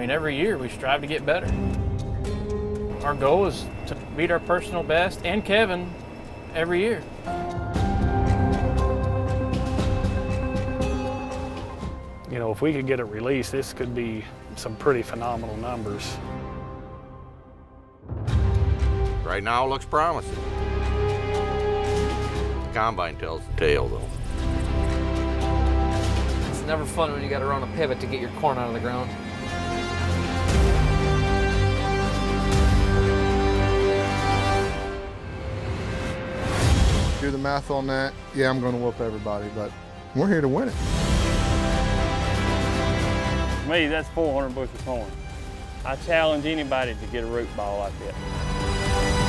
mean, every year we strive to get better. Our goal is to beat our personal best and Kevin every year. You know, if we could get it released, this could be some pretty phenomenal numbers. Right now, it looks promising. The combine tells the tale, though. It's never fun when you got to run a pivot to get your corn out of the ground. Do the math on that. Yeah, I'm going to whoop everybody, but we're here to win it. Me, that's 400 bushel corn. I challenge anybody to get a root ball like that.